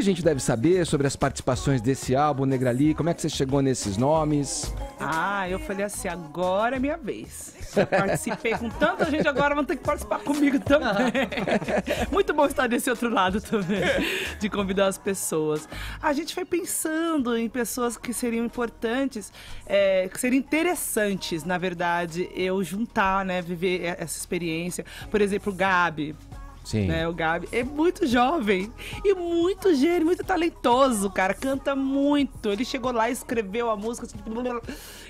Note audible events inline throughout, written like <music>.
que a gente deve saber sobre as participações desse álbum, Negrali? Como é que você chegou nesses nomes? Ah, eu falei assim, agora é minha vez. Já participei com tanta gente, agora vão ter que participar comigo também. <laughs> Muito bom estar desse outro lado também, de convidar as pessoas. A gente foi pensando em pessoas que seriam importantes, é, que seriam interessantes, na verdade, eu juntar, né, viver essa experiência. Por exemplo, o Gabi. Sim. Né, o Gabi é muito jovem e muito gênio, muito talentoso, cara. Canta muito. Ele chegou lá e escreveu a música assim,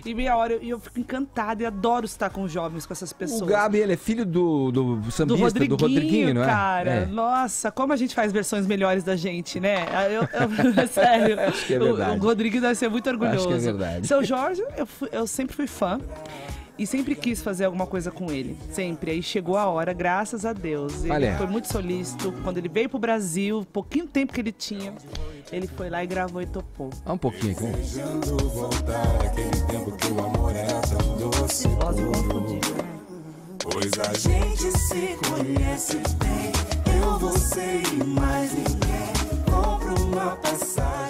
e meia hora e eu, fico encantada e adoro estar com jovens, com essas pessoas. O Gabi, ele é filho do, do sambista, do Rodriguinho, do Rodriguinho não é? cara. É. Nossa, como a gente faz versões melhores da gente, né? Eu, eu, <laughs> sério. Acho que é o, verdade. o Rodriguinho deve ser muito orgulhoso. Acho que é verdade. Seu Jorge, eu, fui- eu sempre fui fã. E sempre quis fazer alguma coisa com ele. Sempre. Aí chegou a hora, graças a Deus. Ele Olha. foi muito solícito. Quando ele veio pro Brasil, pouquinho tempo que ele tinha, ele foi lá e gravou e topou. Olha um pouquinho aqui. Desejando voltar aquele tempo que o amor era tão doce. Voz confundida, né? Pois a gente se conhece bem. Eu, você e mais ninguém. Compro uma passagem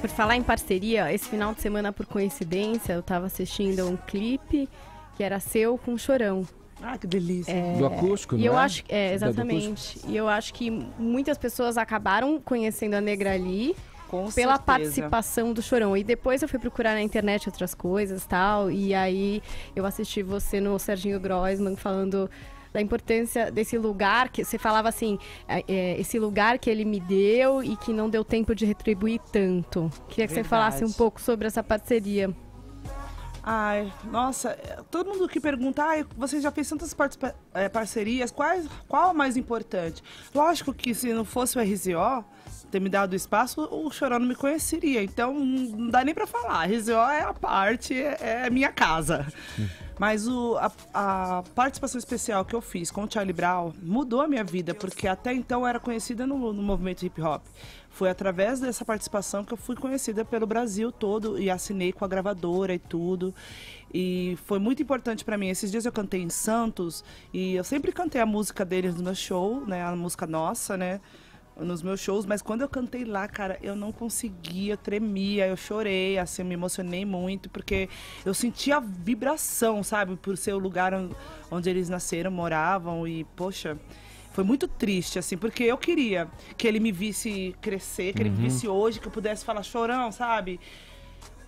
Por falar em parceria, esse final de semana, por coincidência, eu tava assistindo um clipe que era seu com Chorão. Ah, que delícia. Do acústico, E não eu é? acho é, acústico. exatamente. E eu acho que muitas pessoas acabaram conhecendo a Negra ali Com pela certeza. participação do Chorão. E depois eu fui procurar na internet outras coisas tal. E aí eu assisti você no Serginho Groisman falando da importância desse lugar que você falava assim, é, é, esse lugar que ele me deu e que não deu tempo de retribuir tanto. Queria que você Verdade. falasse um pouco sobre essa parceria. Ai, nossa, é, todo mundo que pergunta, ai, você já fez tantas é, parcerias, quais, qual a mais importante? Lógico que se não fosse o RZO ter me dado espaço, o Chorão não me conheceria. Então não dá nem pra falar. RZO é a parte, é, é a minha casa. Mas o, a, a participação especial que eu fiz com o Charlie Brown mudou a minha vida, porque até então eu era conhecida no, no movimento hip hop. Foi através dessa participação que eu fui conhecida pelo Brasil todo e assinei com a gravadora e tudo. E foi muito importante pra mim. Esses dias eu cantei em Santos e eu sempre cantei a música deles no meu show, né? A música nossa, né? Nos meus shows, mas quando eu cantei lá, cara, eu não conseguia, eu tremia, eu chorei, assim, eu me emocionei muito, porque eu sentia a vibração, sabe? Por ser o lugar on- onde eles nasceram, moravam e, poxa, foi muito triste, assim, porque eu queria que ele me visse crescer, que ele me visse hoje, que eu pudesse falar chorão, sabe?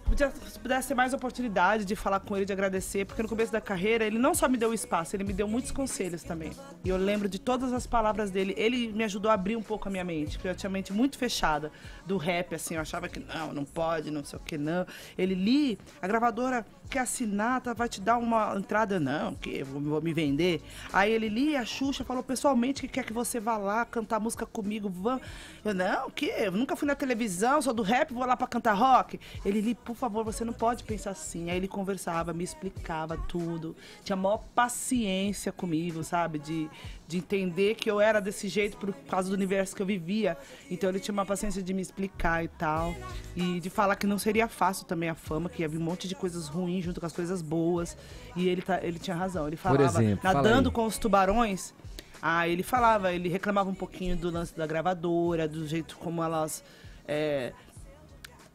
Podia- Se pudesse ter mais oportunidade de falar com ele, de agradecer, porque no começo da carreira ele não só me deu espaço, ele me deu muitos conselhos também. E eu lembro de todas as palavras dele. Ele me ajudou a abrir um pouco a minha mente, porque eu tinha a mente muito fechada do rap, assim, eu achava que não, não pode, não sei o que, não. Ele li, a gravadora quer assinar, tá, vai te dar uma entrada, não, que vou, vou me vender. Aí ele li, a Xuxa falou pessoalmente que quer que você vá lá cantar música comigo, vamos. Eu, não, o quê? Eu nunca fui na televisão, sou do rap, vou lá pra cantar rock. Ele li, por favor, você não pode pensar assim. Aí ele conversava, me explicava tudo. Tinha a maior paciência comigo, sabe? De, de entender que eu era desse jeito por causa do universo que eu vivia. Então ele tinha uma paciência de me explicar e tal. E de falar que não seria fácil também a fama, que ia vir um monte de coisas ruins junto com as coisas boas. E ele, tá, ele tinha razão. Ele falava, exemplo, fala nadando aí. com os tubarões. Ah, ele falava, ele reclamava um pouquinho do lance da gravadora, do jeito como elas é,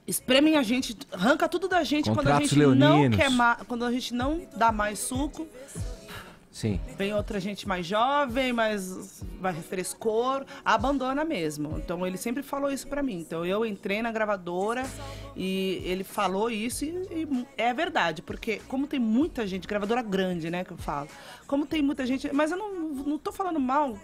espremem a gente, arranca tudo da gente quando a Contratos gente não leoninos. quer mais, quando a gente não dá mais suco, Sim. vem outra gente mais jovem, mais, mais frescor, abandona mesmo. Então ele sempre falou isso pra mim. Então eu entrei na gravadora e ele falou isso e, e é verdade, porque como tem muita gente, gravadora grande, né, que eu falo. Como tem muita gente, mas eu não, não tô falando mal,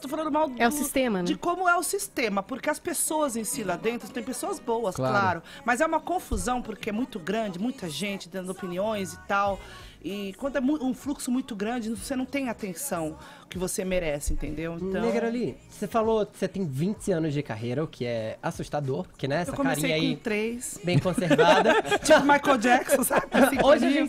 tô falando mal É o do- sistema, né? de como é o sistema, porque as pessoas em si lá dentro tem pessoas boas, Claro. claro, mas é uma confusão porque é muito grande, muita gente dando opiniões e tal. E quando é um fluxo muito grande, você não tem atenção que você merece, entendeu? Então, Negra ali, você falou que você tem 20 anos de carreira, o que é assustador, porque né, essa eu comecei carinha com aí três, bem conservada. <laughs> tipo Michael Jackson, sabe? Assim, <laughs> Hoje a comigo. gente